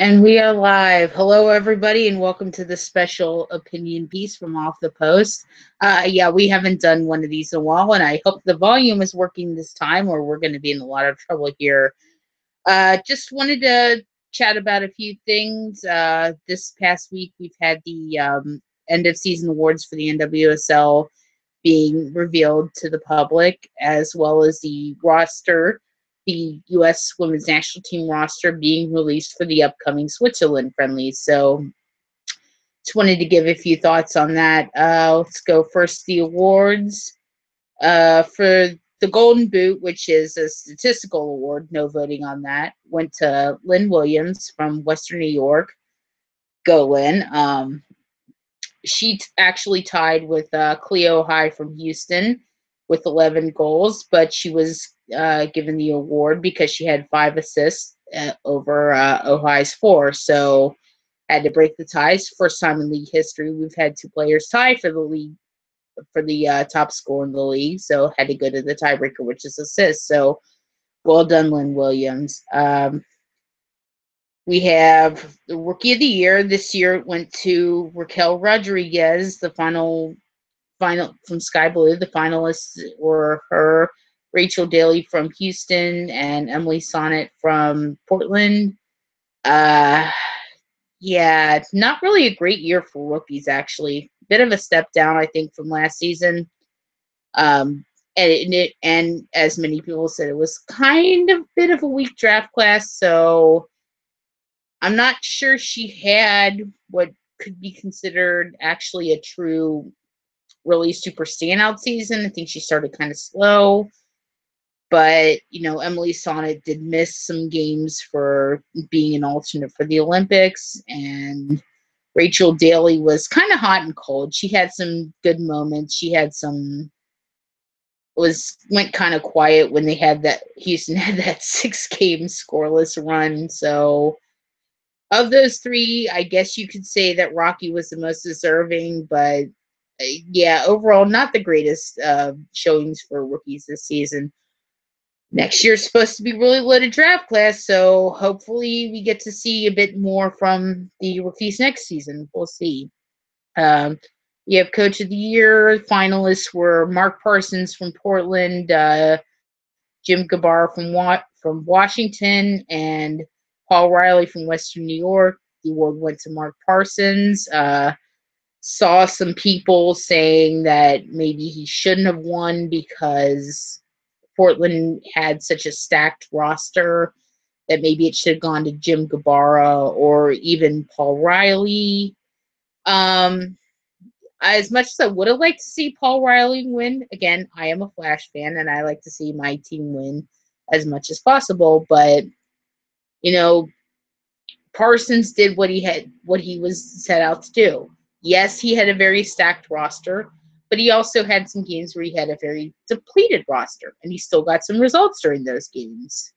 And we are live. Hello, everybody, and welcome to the special opinion piece from Off the Post. Uh, yeah, we haven't done one of these in a while, and I hope the volume is working this time, or we're going to be in a lot of trouble here. Uh, just wanted to chat about a few things. Uh, this past week, we've had the um, end of season awards for the NWSL being revealed to the public, as well as the roster the U.S. women's national team roster being released for the upcoming Switzerland friendly. So, just wanted to give a few thoughts on that. Uh, let's go first. The awards uh, for the Golden Boot, which is a statistical award, no voting on that, went to Lynn Williams from Western New York. Go, Lynn. Um, she t- actually tied with uh, Kealia Ohai from Houston with 11 goals, but she was uh, given the award because she had five assists uh, over uh, Ohai's four. So had to break the ties. First time in league history we've had two players tie for the league for the uh, top score in the league. So had to go to the tiebreaker, which is assists. So well done, Lynn Williams. Um, we have the rookie of the year this year. Went to Raquel Rodriguez. The final final from Sky Blue. The finalists were her Rachel Daly from Houston and Emily Sonnett from Portland. Uh, yeah, not really a great year for rookies, actually. Bit of a step down, I think, from last season. Um, and it, and as many people said, it was kind of bit of a weak draft class. So I'm not sure she had what could be considered actually a true, really super standout season. I think she started kind of slow. But you know emily sonnett did miss some games for being an alternate for the olympics and rachel daly was kind of hot and cold. She had some good moments. She had some was went kind of quiet when they had that houston had that six game scoreless run. So of those three i guess you could say that rocky was the most deserving but yeah overall not the greatest uh, showings for rookies this season next year's supposed to be really loaded draft class, so hopefully we get to see a bit more from the rookies next season. We'll see. Um, we have Coach of the Year finalists were Mark Parsons from Portland, uh, Jim Gabarra from Wa- from Washington, and Paul Riley from Western New York. The award went to Mark Parsons. Uh, saw some people saying that maybe he shouldn't have won because Portland had such a stacked roster that maybe it should have gone to Jim Gabarra or even Paul Riley. Um, as much as I would have liked to see Paul Riley win, again, I am a Flash fan and I like to see my team win as much as possible. But you know, Parsons did what he had, what he was set out to do. Yes, he had a very stacked roster, but he also had some games where he had a very depleted roster, and he still got some results during those games.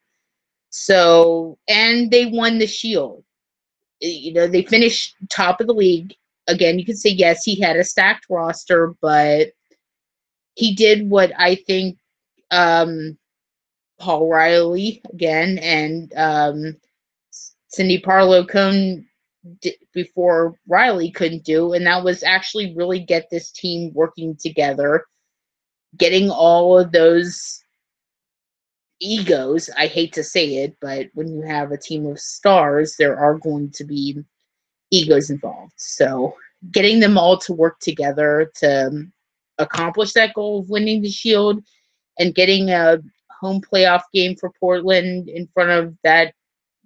So, and they won the Shield. You know, they finished top of the league. Again, you could say, yes, he had a stacked roster, but he did what I think um, Paul Riley, again, and um, Cindy Parlow Cone before Riley couldn't do, and that was actually really get this team working together, getting all of those egos. I hate to say it, but when you have a team of stars, there are going to be egos involved. So getting them all to work together to accomplish that goal of winning the Shield and getting a home playoff game for Portland in front of that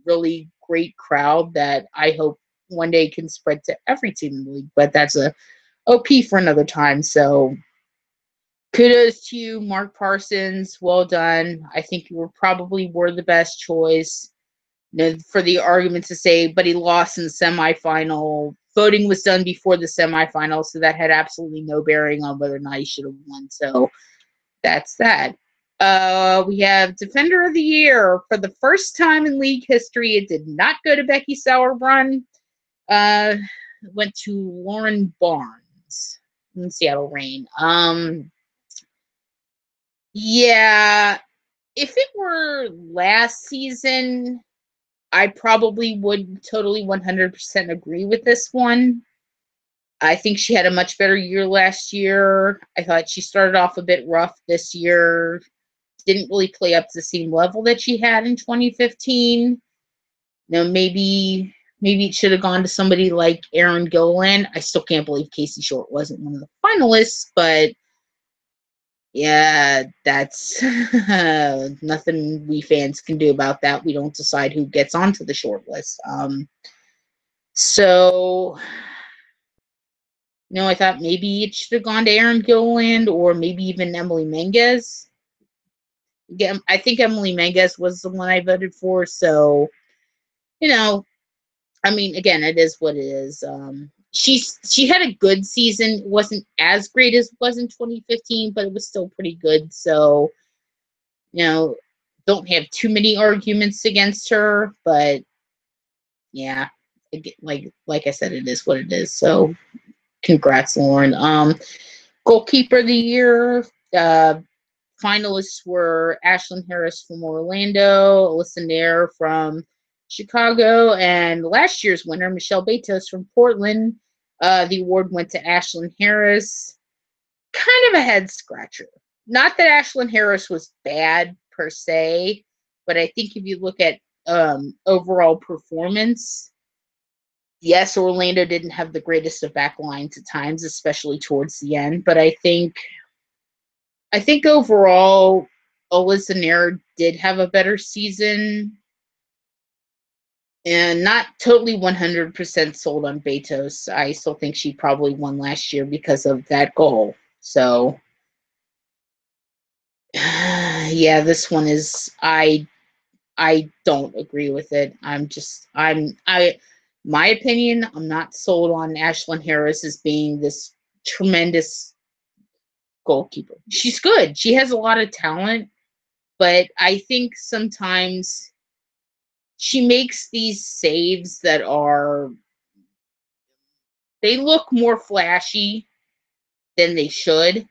really great crowd that I hope one day can spread to every team in the league, but that's a OP for another time. So kudos to you, Mark Parsons. Well done. I think you were probably were the best choice. You know, for the argument to say, but he lost in the semifinal. Voting was done before the semifinal, so that had absolutely no bearing on whether or not he should have won. So that's that. Uh, we have Defender of the Year. For the first time in league history, it did not go to Becky Sauerbrunn. Uh, went to Lauren Barnes in Seattle Reign. Um, yeah, if it were last season, I probably would totally 100% agree with this one. I think she had a much better year last year. I thought she started off a bit rough this year. Didn't really play up to the same level that she had in 2015. You maybe maybe it should have gone to somebody like Arin Gilliland. I still can't believe Casey Short wasn't one of the finalists, but yeah, that's nothing we fans can do about that. We don't decide who gets onto the short list. Um, so, you know, I thought maybe it should have gone to Arin Gilliland or maybe even Emily Menges. Again, I think Emily Menges was the one I voted for. So, you know, I mean, again, it is what it is. Um, she's she had a good season. It wasn't as great as it was in 2015, but it was still pretty good. So, you know, don't have too many arguments against her, but yeah, like like I said, it is what it is. So, congrats, Lauren. Um, goalkeeper of the year. Uh, finalists were Ashlyn Harris from Orlando, Alyssa Naeher from Chicago, and last year's winner, Michelle Betos from Portland. Uh, the award went to Ashlyn Harris. Kind of a head scratcher. Not that Ashlyn Harris was bad per se, but I think if you look at um, overall performance, yes, Orlando didn't have the greatest of back lines at times, especially towards the end. But I think, I think overall, Naeher did have a better season and not totally 100% sold on Betos. I still think she probably won last year because of that goal. So, yeah, this one is I I don't agree with it. I'm just I'm I my opinion, I'm not sold on Ashlyn Harris as being this tremendous goalkeeper. She's good. She has a lot of talent, but I think sometimes she makes these saves that are they look more flashy than they should.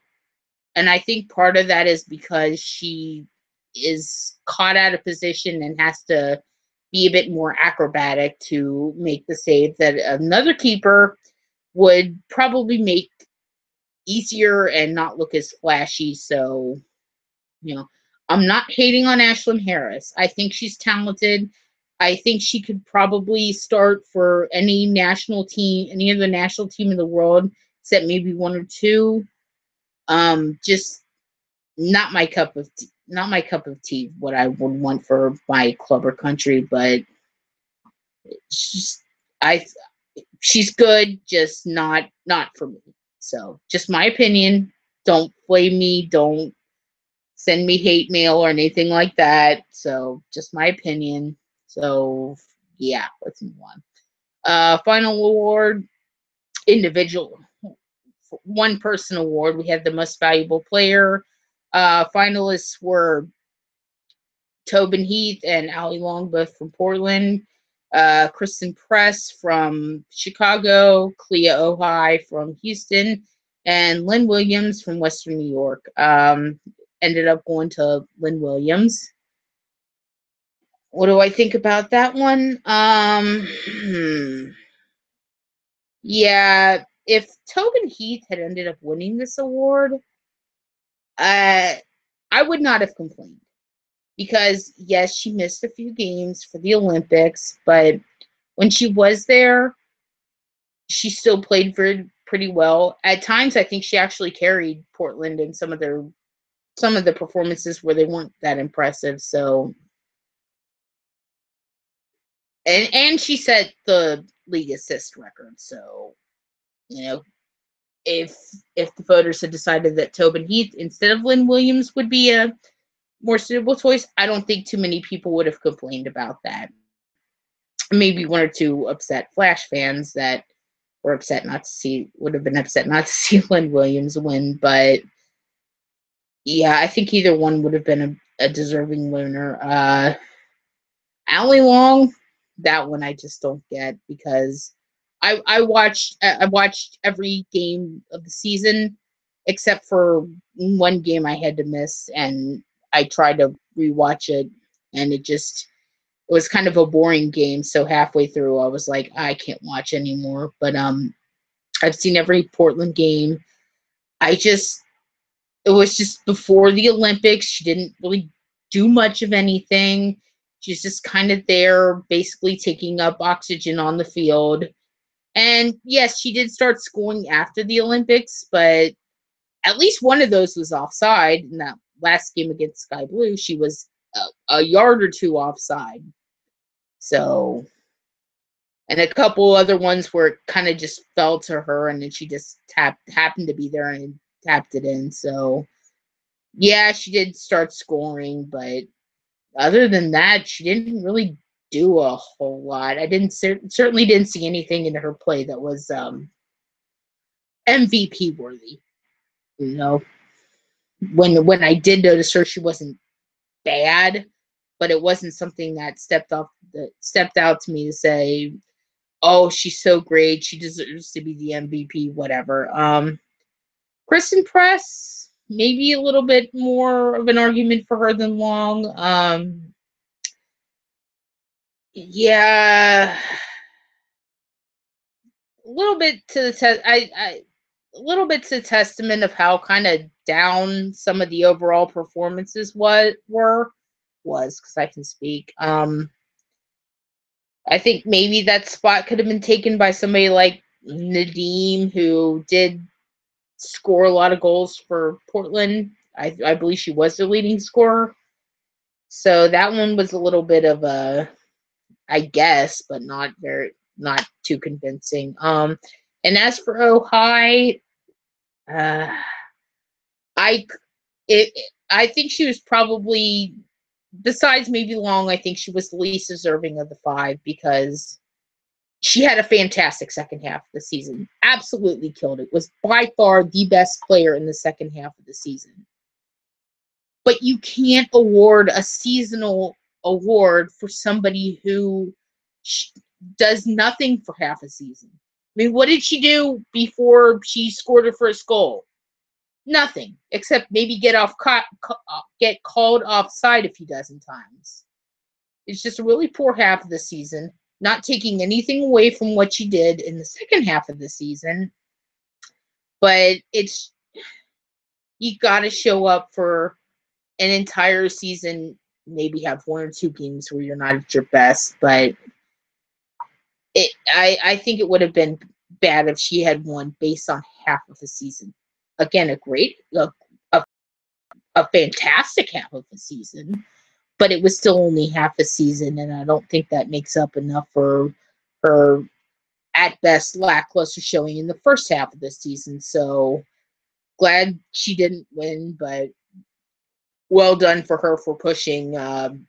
And I think part of that is because she is caught out of position and has to be a bit more acrobatic to make the save that another keeper would probably make easier and not look as flashy. So, you know, I'm not hating on Ashlyn Harris. I think she's talented. I think she could probably start for any national team, any other national team in the world, except maybe one or two. Um, just not my cup of tea, not my cup of tea. What I would want for my club or country, but she's I she's good, just not not for me. So just my opinion. Don't blame me. Don't send me hate mail or anything like that. So just my opinion. So yeah, let's move on. Uh, final award, individual, one person award. We had the most valuable player. Uh, finalists were Tobin Heath and Allie Long, both from Portland. Uh, Christen Press from Chicago, Kealia Ohai from Houston, and Lynn Williams from Western New York. Um, ended up going to Lynn Williams what do I think about that one? Um, hmm. Yeah, if Tobin Heath had ended up winning this award, uh, I would not have complained because yes, she missed a few games for the Olympics, but when she was there, she still played pretty well. At times, I think she actually carried Portland in some of their some of the performances where they weren't that impressive. So and and she set the league assist record. So, you know, if if the voters had decided that Tobin Heath instead of Lynn Williams would be a more suitable choice, I don't think too many people would have complained about that. Maybe one or two upset Flash fans that were upset not to see would have been upset not to see Lynn Williams win, but yeah, I think either one would have been a, a deserving winner. Uh, Allie Long, that one I just don't get because I I watched I watched every game of the season except for one game I had to miss and I tried to rewatch it and it just it was kind of a boring game. So halfway through, I was like, I can't watch anymore. But um, I've seen every Portland game. I just, it was just before the Olympics. She didn't really do much of anything. She's just kind of there, basically taking up oxygen on the field. And yes, she did start scoring after the Olympics, but at least one of those was offside in that last game against Sky Blue. She was a, a yard or two offside. So, and a couple other ones where it kind of just fell to her, and then she just tapped happened to be there and tapped it in. So, yeah, she did start scoring, but other than that, she didn't really do a whole lot. I didn't certainly didn't see anything in her play that was um, MVP worthy. You know, when when I did notice her, she wasn't bad, but it wasn't something that stepped off that stepped out to me to say, "Oh, she's so great. She deserves to be the MVP." Whatever. Um, Christen Press, maybe a little bit more of an argument for her than Long. Um, yeah, a little bit to the test. I, I, a little bit to testament of how kind of down some of the overall performances what were was because I can speak. Um, I think maybe that spot could have been taken by somebody like Nadim, who did score a lot of goals for Portland. I, I believe she was the leading scorer. So that one was a little bit of a I guess, but not very not too convincing. Um, and as for Ohai, uh, I it, I think she was probably besides maybe Long. I think she was the least deserving of the five because she had a fantastic second half of the season. Absolutely killed it. Was by far the best player in the second half of the season. But you can't award a seasonal award for somebody who does nothing for half a season. I mean, what did she do before she scored her first goal? Nothing, except maybe get off uh, get called offside a few dozen times. It's just a really poor half of the season, not taking anything away from what she did in the second half of the season. But it's you got to show up for an entire season maybe have one or two games where you're not at your best, but it I, I think it would have been bad if she had won based on half of the season. Again, a great a, a, a fantastic half of the season, but it was still only half a season, and I don't think that makes up enough for her at best lackluster showing in the first half of the season. So glad she didn't win, but well done for her for pushing um,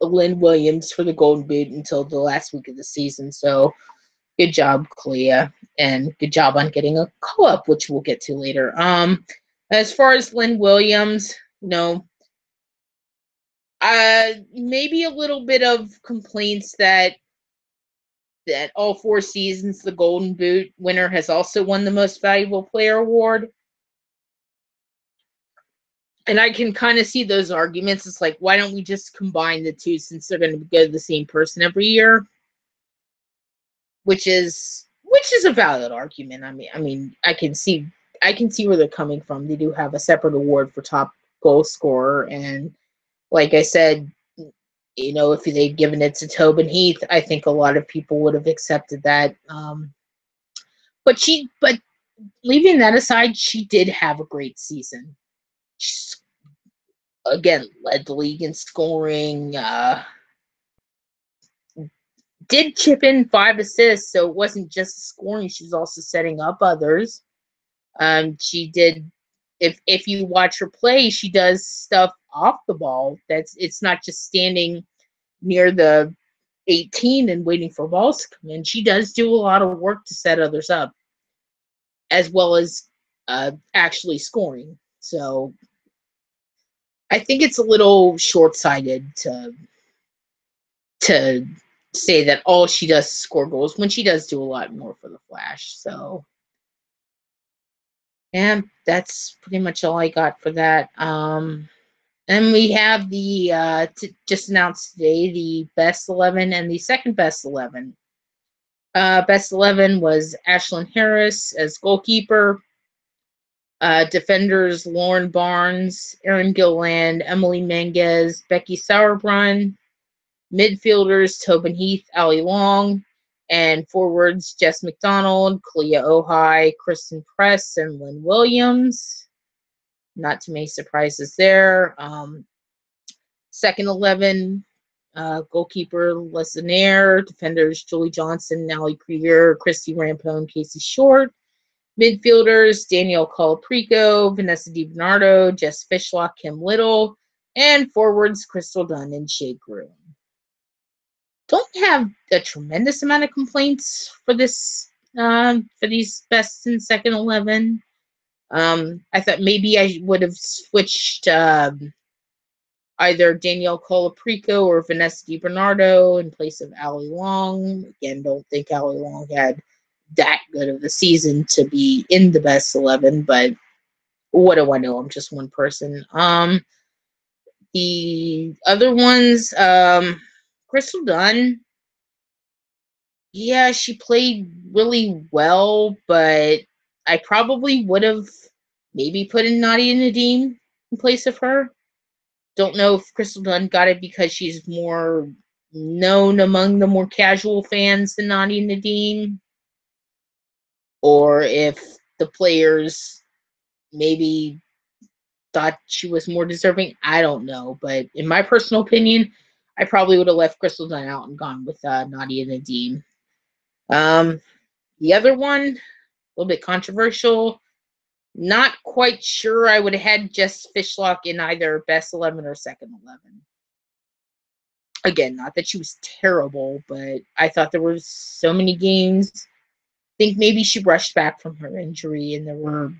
Lynn Williams for the Golden Boot until the last week of the season. So good job, Clea, and good job on getting a co-op, which we'll get to later. Um, as far as Lynn Williams, you know, uh, maybe a little bit of complaints that that all four seasons the Golden Boot winner has also won the Most Valuable Player award and I can kind of see those arguments. It's like, why don't we just combine the two since they're going to go to the same person every year? Which is which is a valid argument. I mean, I mean, I can see I can see where they're coming from. They do have a separate award for top goal scorer, and like I said, you know, if they'd given it to Tobin Heath, I think a lot of people would have accepted that. Um, but she, but leaving that aside, she did have a great season again led the league in scoring. Uh, did chip in five assists, so it wasn't just scoring; she was also setting up others. Um, she did. If if you watch her play, she does stuff off the ball. That's it's not just standing near the 18 and waiting for balls to come in. She does do a lot of work to set others up, as well as uh, actually scoring. So I think it's a little short-sighted to to say that all she does is score goals when she does do a lot more for the Flash. So, yeah, that's pretty much all I got for that. Um, And we have the uh, t- just announced today the best 11 and the second best 11. Uh, best 11 was Ashlyn Harris as goalkeeper. Uh, defenders Lauren Barnes, Arin Gilliland, Emily Menges, Becky Sauerbrunn. Midfielders Tobin Heath, Allie Long. And forwards Jess McDonald, Kealia Ohai, Christen Press, and Lynn Williams. Not too many surprises there. Um, second 11, uh, goalkeeper Alyssa Naeher, defenders Julie Johnston, Ali Krieger, Christy Rampone, Casey Short. Midfielders Danielle Colaprico, Vanessa DiBernardo, Jess Fishlock, Kim Little, and forwards Crystal Dunn and Shea Groom. Don't have a tremendous amount of complaints for this um, for these best and second eleven. Um, I thought maybe I would have switched um, either Danielle Colaprico or Vanessa DiBernardo in place of Allie Long. Again, don't think Allie Long had that good of a season to be in the best 11, but what do I know? I'm just one person. Um, the other ones, um, Crystal Dunn, yeah, she played really well, but I probably would have maybe put in Nadia Nadim in place of her. Don't know if Crystal Dunn got it because she's more known among the more casual fans than Nadia Nadim, or if the players maybe thought she was more deserving. I don't know, but in my personal opinion, I probably would have left Crystal Dunn out and gone with uh, Nadia Nadim. Um, the other one, a little bit controversial. Not quite sure I would have had Jess Fishlock in either best 11 or second 11. Again, not that she was terrible, but I thought there were so many games. I think maybe she rushed back from her injury, and there were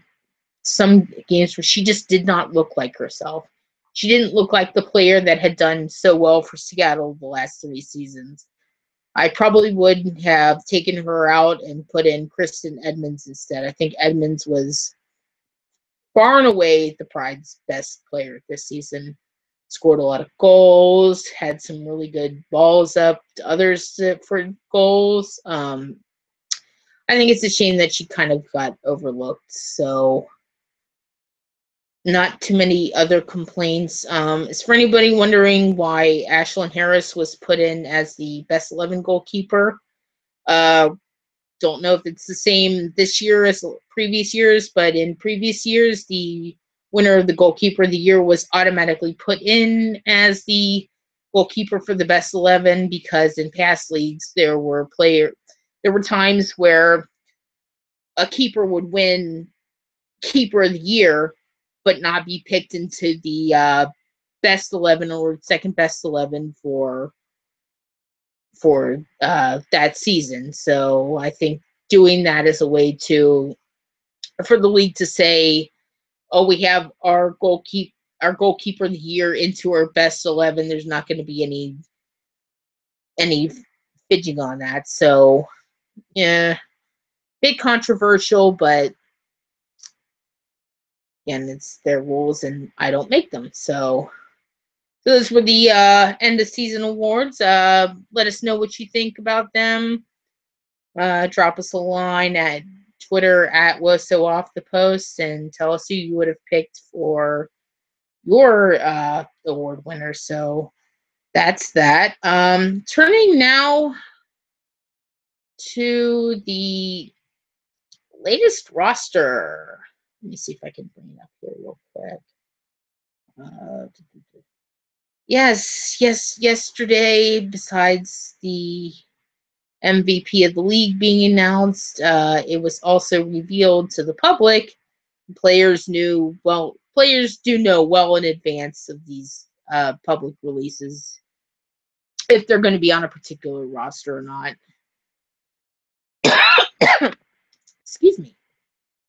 some games where she just did not look like herself. She didn't look like the player that had done so well for Seattle the last three seasons. I probably would have taken her out and put in Kristen Edmonds instead. I think Edmonds was far and away the Pride's best player this season. Scored a lot of goals, had some really good balls up to others for goals. Um, I think it's a shame that she kind of got overlooked. So, not too many other complaints. Um, is for anybody wondering why Ashlyn Harris was put in as the best 11 goalkeeper? Uh, don't know if it's the same this year as previous years, but in previous years, the winner of the goalkeeper of the year was automatically put in as the goalkeeper for the best 11 because in past leagues there were player there were times where a keeper would win keeper of the year but not be picked into the uh, best 11 or second best 11 for for uh, that season. So I think doing that is a way to for the league to say, oh, we have our goalkeeper our goalkeeper of the year into our best eleven. There's not going to be any any fidging on that. So yeah, bit controversial, but again, it's their rules and I don't make them. So those were the uh, end of season awards. Uh, let us know what you think about them. Uh, drop us a line at Twitter at WoSo off the post and tell us who you would have picked for your uh, award winner. So that's that. Um, turning now to the latest roster. Let me see if I can bring it up here real quick. Uh, Yes, yes, yesterday, besides the MVP of the league being announced, uh, it was also revealed to the public. Players knew, well, players do know well in advance of these uh, public releases if they're going to be on a particular roster or not. Excuse me.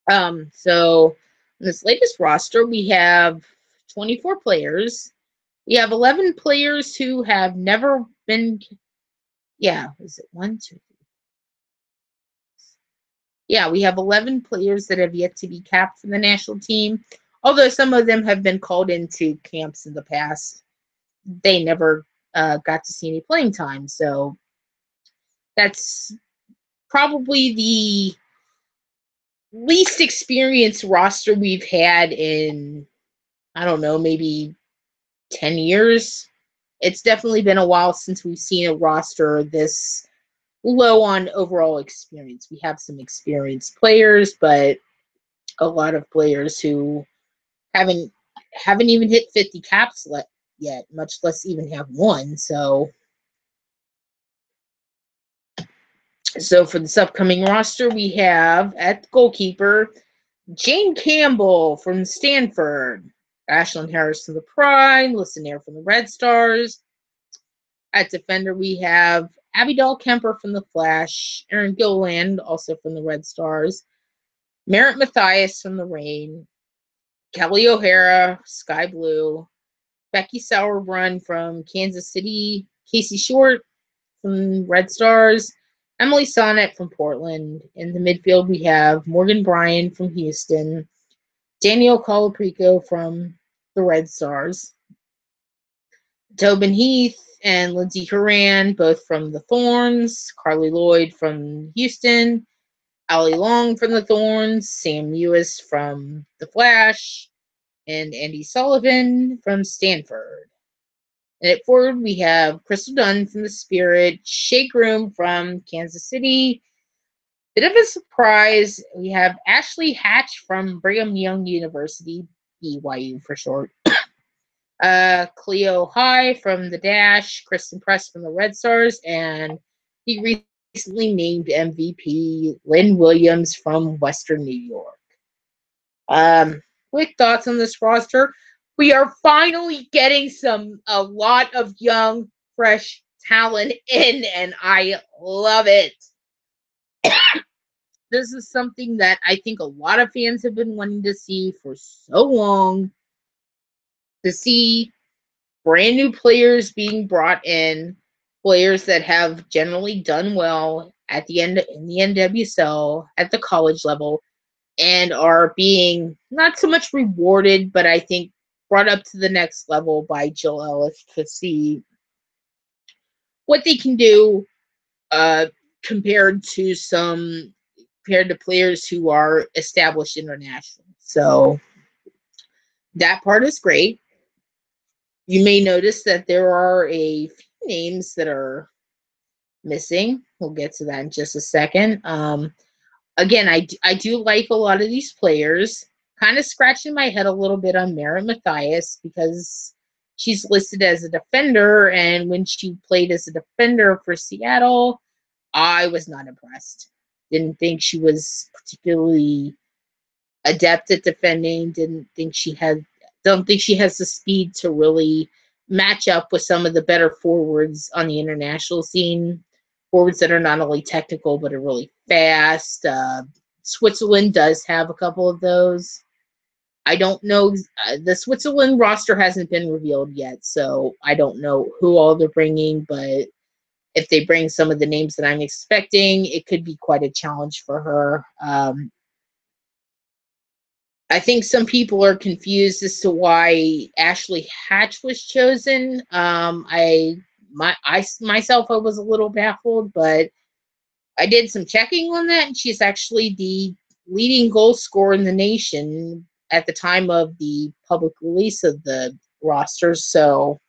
Um, so, in this latest roster, we have 24 players we have 11 players who have never been, yeah, is it one, two? Yeah, we have 11 players that have yet to be capped for the national team. although some of them have been called into camps in the past, they never uh, got to see any playing time. So that's probably the least experienced roster we've had in, I don't know, maybe 10 years. It's definitely been a while since we've seen a roster this low on overall experience. We have some experienced players, but a lot of players who haven't haven't even hit 50 caps yet, much less even have one. So so for this upcoming roster, we have at goalkeeper Jane Campbell from Stanford, Ashlyn Harris from the Pride, Alyssa Naeher from the Red Stars. At defender, we have Abby Dahlkemper from the Flash, Arin Gilliland also from the Red Stars, Merritt Mathias from the Reign, Kelly O'Hara, Sky Blue, Becky Sauerbrunn from Kansas City, Casey Short from Red Stars, Emily Sonnett from Portland. In the midfield, we have Morgan Brian from Houston, Danielle Colaprico from the Red Stars, Tobin Heath and Lindsey Horan, both from the Thorns, Carli Lloyd from Houston, Allie Long from the Thorns, Sam Mewis from the Flash, and Andi Sullivan from Stanford. And at forward, we have Crystal Dunn from the Spirit, Shea Groom from Kansas City. Bit of a surprise, we have Ashley Hatch from Brigham Young University, BYU for short. uh, Kealia Ohai from the Dash, Christen Press from the Red Stars, and he recently named MVP Lynn Williams from Western New York. Um, quick thoughts on this roster we are finally getting some a lot of young, fresh talent in, and I love it. this is something that I think a lot of fans have been wanting to see for so long. To see brand new players being brought in, players that have generally done well at the end in the NWSL at the college level and are being not so much rewarded, but I think brought up to the next level by Jill Ellis to see what they can do uh, compared to some compared to players who are established internationally. So that part is great. You may notice that there are a few names that are missing. We'll get to that in just a second. Um, again, I, I do like a lot of these players kind of scratching my head a little bit on Mara Mathias because she's listed as a defender, and when she played as a defender for Seattle, I was not impressed. Didn't think she was particularly adept at defending. Didn't think she had. Don't think she has the speed to really match up with some of the better forwards on the international scene. Forwards that are not only technical but are really fast. Uh, Switzerland does have a couple of those. I don't know. Uh, the Switzerland roster hasn't been revealed yet, so I don't know who all they're bringing. But if they bring some of the names that I'm expecting, it could be quite a challenge for her. Um, I think some people are confused as to why Ashley Hatch was chosen. Um, I my I myself I was a little baffled, but I did some checking on that, and she's actually the leading goal scorer in the nation at the time of the public release of the rosters. So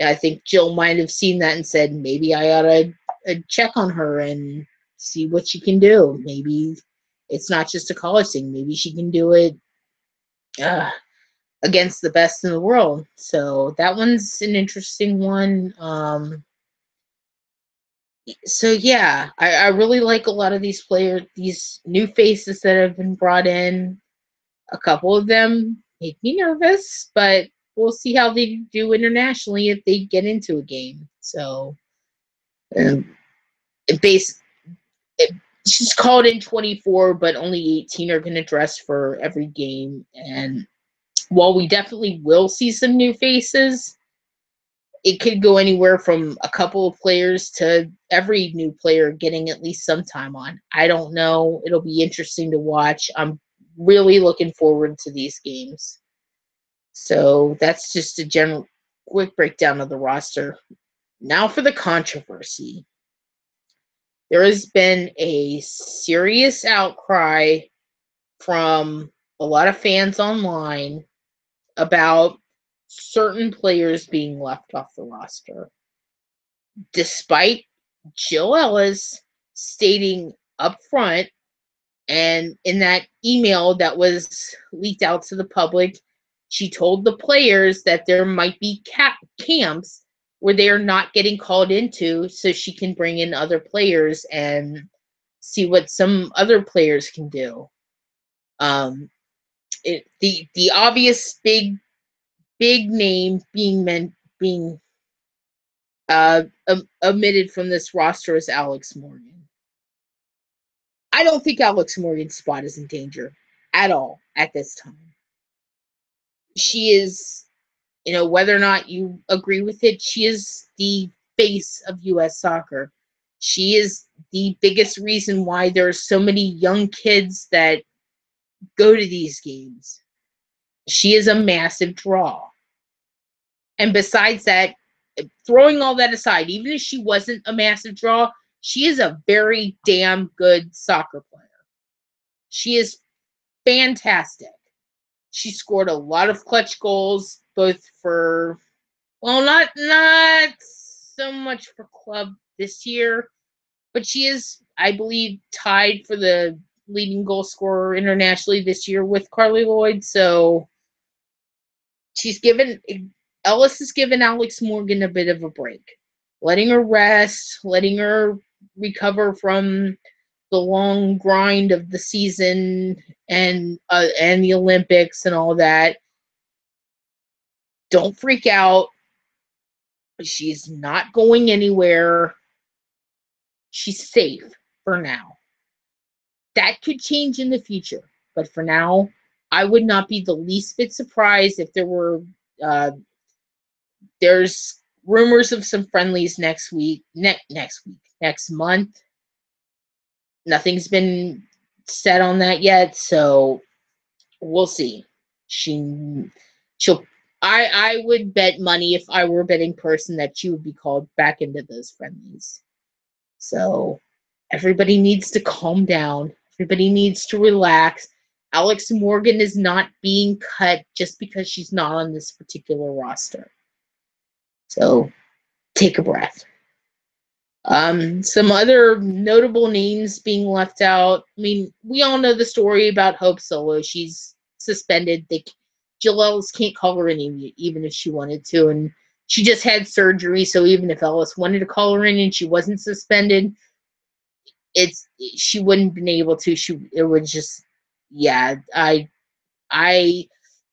I think Jill might have seen that and said, maybe I ought to uh, check on her and see what she can do. Maybe it's not just a college thing. Maybe she can do it uh, against the best in the world. So that one's an interesting one. Um, so yeah, I, I really like a lot of these players, these new faces that have been brought in. A couple of them make me nervous, but we'll see how they do internationally if they get into a game. So, um, it base she's called in 24, but only 18 are going to dress for every game. And while we definitely will see some new faces, it could go anywhere from a couple of players to every new player getting at least some time on. I don't know. It'll be interesting to watch. I'm really looking forward to these games. So that's just a general quick breakdown of the roster. Now for the controversy. There has been a serious outcry from a lot of fans online about certain players being left off the roster. Despite Jill Ellis stating up front and in that email that was leaked out to the public, she told the players that there might be cap- camps where they are not getting called into so she can bring in other players and see what some other players can do. Um, it, the the obvious big big name being meant being uh, um, omitted from this roster is Alex Morgan. I don't think Alex Morgan's spot is in danger at all at this time. She is, you know, whether or not you agree with it, she is the face of U.S. soccer. She is the biggest reason why there are so many young kids that go to these games. She is a massive draw. And besides that, throwing all that aside, even if she wasn't a massive draw, she is a very damn good soccer player. She is fantastic. She scored a lot of clutch goals, both for well, not not so much for club this year, but she is, I believe, tied for the leading goal scorer internationally this year with Carli Lloyd. So she's given Ellis has given Alex Morgan a bit of a break, letting her rest, letting her recover from the long grind of the season and uh, and the Olympics and all that. Don't freak out. She's not going anywhere. She's safe for now. That could change in the future, but for now, I would not be the least bit surprised if there were uh, there's rumors of some friendlies next week, ne- next week, next month. Nothing's been said on that yet, so we'll see. She she'll I I would bet money if I were a betting person that she would be called back into those friendlies. So everybody needs to calm down. Everybody needs to relax. Alex Morgan is not being cut just because she's not on this particular roster. So take a breath. Um, some other notable names being left out. I mean, we all know the story about Hope Solo. She's suspended. They Jill Ellis can't call her in even if she wanted to, and she just had surgery. So even if Ellis wanted to call her in and she wasn't suspended, it's she wouldn't been able to. She it would just yeah. I I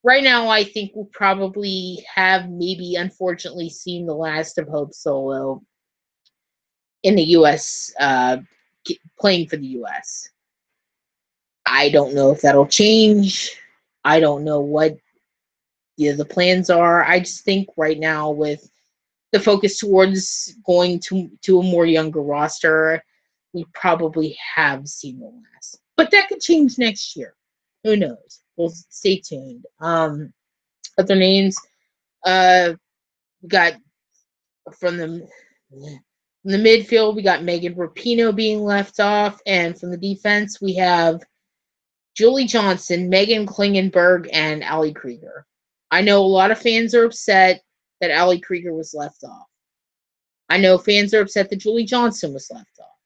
right now, I think we'll probably have maybe unfortunately seen the last of Hope Solo in the U.S. Uh, playing for the U.S. I don't know if that'll change. I don't know what you know, the plans are. I just think right now with the focus towards going to to a more younger roster, we probably have seen the last. But that could change next year. Who knows? We'll stay tuned. Um, other names, uh, we got from the from the midfield, we got Megan Rapinoe being left off, and from the defense, we have Julie Johnston, Megan Klingenberg, and Ali Krieger. I know a lot of fans are upset that Ali Krieger was left off. I know fans are upset that Julie Johnston was left off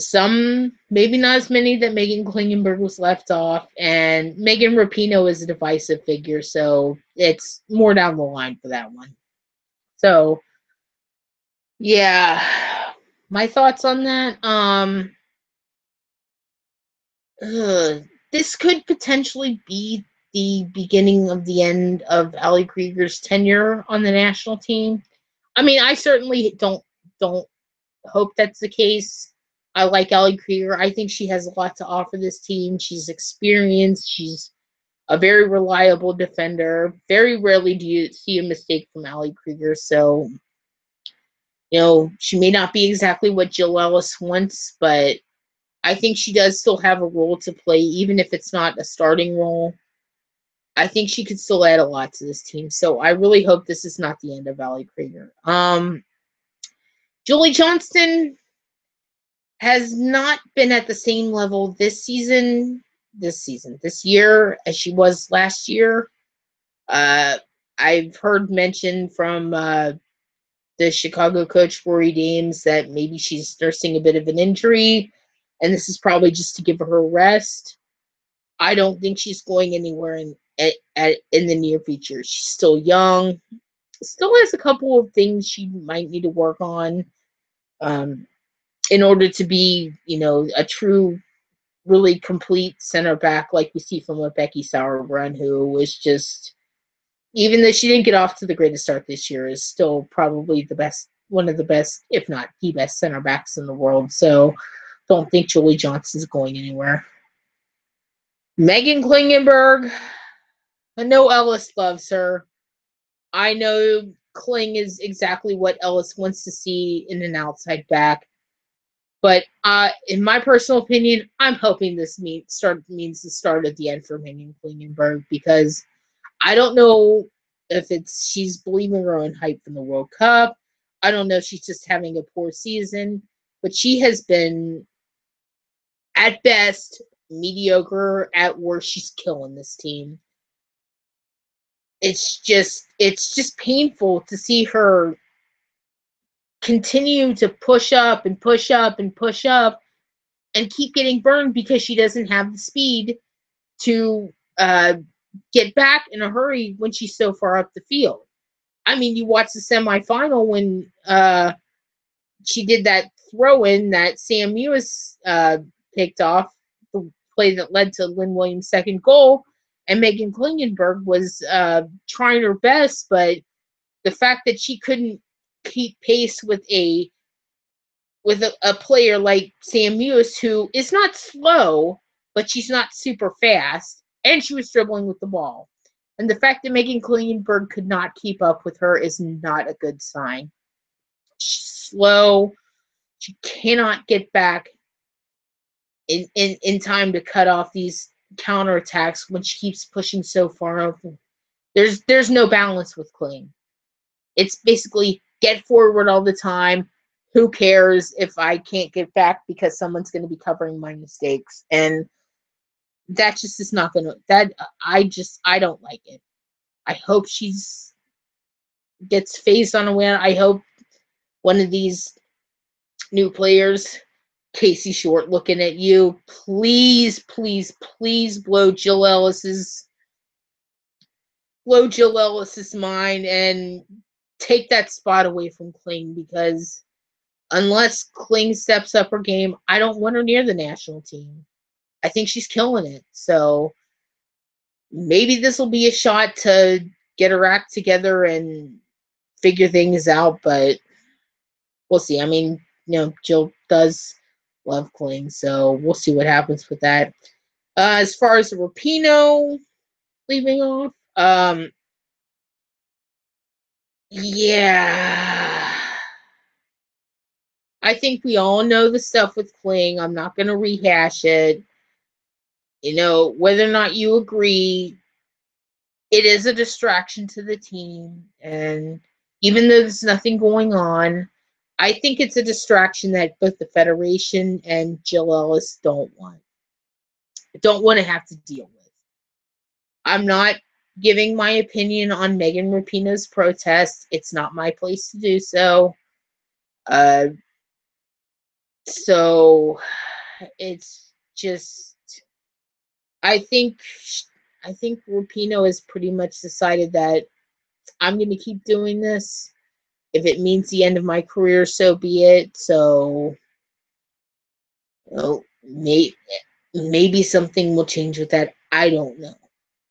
some, maybe not as many that Megan Klingenberg was left off, and Megan Rapinoe is a divisive figure, so it's more down the line for that one. So, yeah, my thoughts on that. Um, ugh, this could potentially be the beginning of the end of Ali Krieger's tenure on the national team. I mean, I certainly don't don't hope that's the case. I like Ali Krieger. I think she has a lot to offer this team. She's experienced. She's a very reliable defender. Very rarely do you see a mistake from Ali Krieger. So, you know, she may not be exactly what Jill Ellis wants, but I think she does still have a role to play, even if it's not a starting role. I think she could still add a lot to this team. So I really hope this is not the end of Ali Krieger. Um, Julie Johnston has not been at the same level this season, this season, this year as she was last year. Uh, I've heard mention from uh, the Chicago coach Rory Dames that maybe she's nursing a bit of an injury, and this is probably just to give her a rest. I don't think she's going anywhere in at, at, in the near future. She's still young, still has a couple of things she might need to work on um, in order to be, you know, a true, really complete center back like we see from a Becky Sauerbrunn, who was just even though she didn't get off to the greatest start this year, is still probably the best, one of the best, if not the best center backs in the world. So don't think Julie Johnston's going anywhere. Meghan Klingenberg, I know Ellis loves her. I know Kling is exactly what Ellis wants to see in an outside back. But uh, in my personal opinion, I'm hoping this mean, start means the start of the end for Meghan Klingenberg because I don't know if it's she's believing her own hype from the World Cup. I don't know if she's just having a poor season, but she has been at best mediocre. At worst, she's killing this team. It's just it's just painful to see her continue to push up and push up and push up and keep getting burned because she doesn't have the speed to uh, get back in a hurry when she's so far up the field. I mean, you watch the semifinal when uh, she did that throw in that Sam Mewis uh, picked off, the play that led to Lynn Williams' second goal. And Meghan Klingenberg was uh, trying her best, but the fact that she couldn't keep pace with a with a, a player like Sam Mewis, who is not slow, but she's not super fast and she was dribbling with the ball. And the fact that Meghan Klingenberg could not keep up with her is not a good sign. She's slow. She cannot get back in, in, in time to cut off these counterattacks when she keeps pushing so far up. There's there's no balance with Kling. It's basically get forward all the time. Who cares if I can't get back because someone's going to be covering my mistakes? And that just is not gonna that I just I don't like it. I hope she's gets phased on a win. I hope one of these new players, Casey Short, looking at you, please, please, please blow Jill Ellis's blow Jill Ellis's mind and take that spot away from Kling because unless Kling steps up her game, I don't want her near the national team. I think she's killing it. So maybe this will be a shot to get her act together and figure things out, but we'll see. I mean, you know, Jill does love Kling, so we'll see what happens with that. Uh, as far as the Rapinoe leaving off, um, yeah. I think we all know the stuff with Kling. I'm not going to rehash it you know, whether or not you agree, it is a distraction to the team. And even though there's nothing going on, I think it's a distraction that both the Federation and Jill Ellis don't want. Don't want to have to deal with. I'm not giving my opinion on Megan Rapinoe's protest. It's not my place to do so. Uh, so it's just I think I think Rapinoe has pretty much decided that I'm going to keep doing this. If it means the end of my career, so be it. So, you may, maybe something will change with that. I don't know.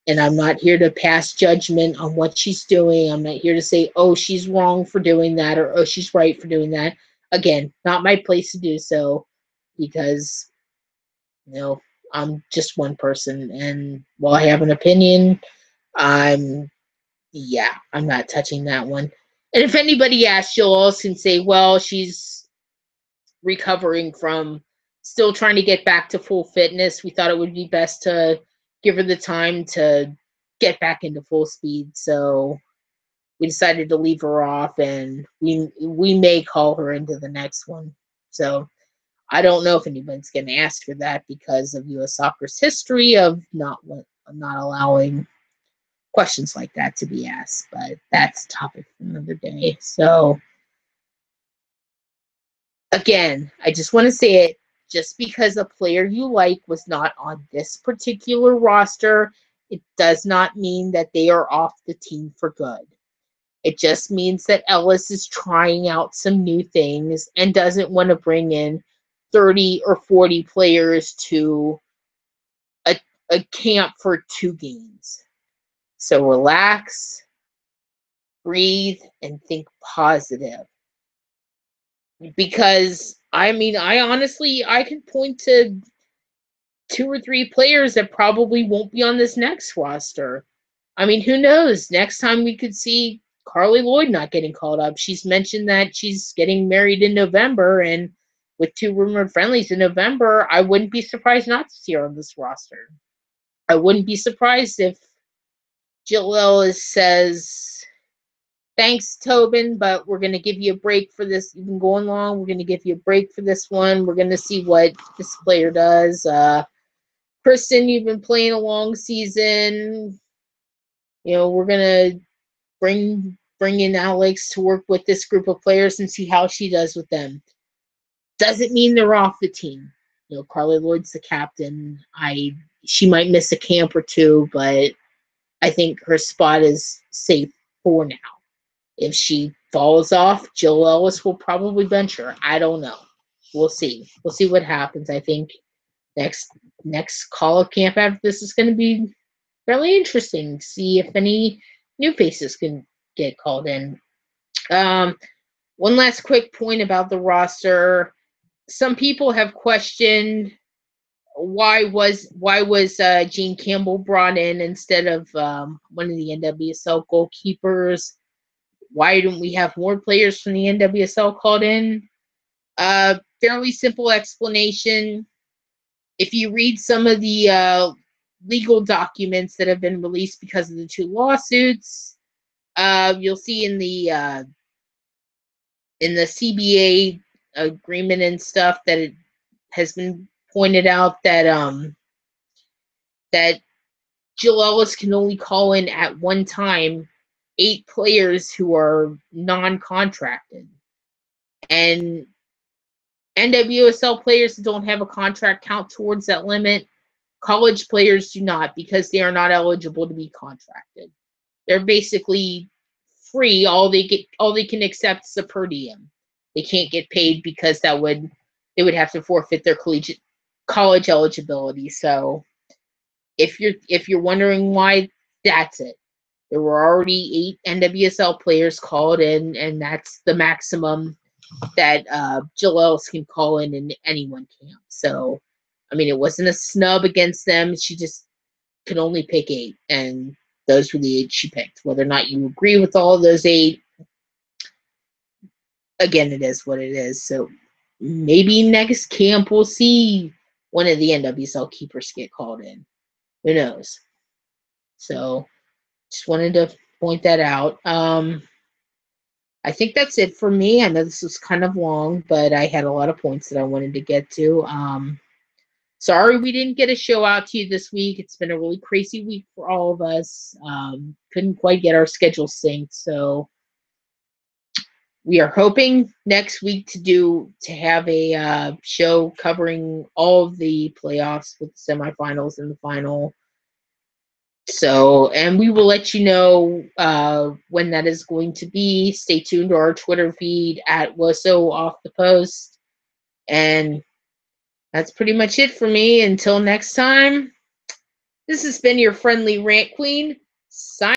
And I'm not here to pass judgment on what she's doing. I'm not here to say, oh, she's wrong for doing that or oh, she's right for doing that. Again, not my place to do so because, you know, I'm just one person, and while I have an opinion, I'm yeah, I'm not touching that one. And if anybody asks, you'll also say, well, she's recovering from still trying to get back to full fitness. We thought it would be best to give her the time to get back into full speed. So we decided to leave her off and we we may call her into the next one. So I don't know if anybody's going to ask for that because of U.S. soccer's history of not not allowing questions like that to be asked. But that's topic for another day. So again, I just want to say it. Just because a player you like was not on this particular roster, it does not mean that they are off the team for good. It just means that Ellis is trying out some new things and doesn't want to bring in 30 or 40 players to a, a camp for two games. So relax, breathe, and think positive. Because I mean, I honestly I can point to two or three players that probably won't be on this next roster. I mean, who knows? Next time we could see Carli Lloyd not getting called up. She's mentioned that she's getting married in November, and with two rumored friendlies in November, I wouldn't be surprised not to see her on this roster. I wouldn't be surprised if Jill Ellis says, Thanks, Tobin, but we're going to give you a break for this. You've been going long. We're going to give you a break for this one. We're going to see what this player does. Uh, Christen, you've been playing a long season. You know, we're going to bring bring in Alex to work with this group of players and see how she does with them. Doesn't mean they're off the team. You know, Carli Lloyd's the captain. I she might miss a camp or two, but I think her spot is safe for now. If she falls off, Jill Ellis will probably her. I don't know. We'll see. We'll see what happens. I think next next call of camp after this is going to be fairly interesting. See if any new faces can get called in. Um, one last quick point about the roster. Some people have questioned why was why was uh, Jane Campbell brought in instead of um, one of the NWSL goalkeepers? Why don't we have more players from the NWSL called in? Uh, fairly simple explanation. If you read some of the uh, legal documents that have been released because of the two lawsuits. Uh, you'll see in the uh, in the CBA agreement and stuff that it has been pointed out that um that Jill Ellis can only call in at one time eight players who are non-contracted. And NWSL players that don't have a contract count towards that limit College players do not because they are not eligible to be contracted. They're basically free. All they get, all they can accept is a per diem. They can't get paid because that would they would have to forfeit their collegiate college eligibility. So if you're if you're wondering why, that's it. There were already eight NWSL players called in, and that's the maximum that uh, Jill Ellis can call in in anyone camp. So I mean, it wasn't a snub against them. She just could only pick eight, and those were the eight she picked. Whether or not you agree with all those eight, again, it is what it is. So maybe next camp we'll see one of the NWSL keepers get called in. Who knows? So just wanted to point that out. Um, I think that's it for me. I know this was kind of long, but I had a lot of points that I wanted to get to. Um, sorry we didn't get a show out to you this week. It's been a really crazy week for all of us. Um, couldn't quite get our schedule synced, so we are hoping next week to do to have a uh, show covering all of the playoffs with the semifinals and the final. So, and we will let you know uh, when that is going to be. Stay tuned to our Twitter feed at Woso off the post. And that's pretty much it for me. Until next time, this has been your friendly rant queen. Sign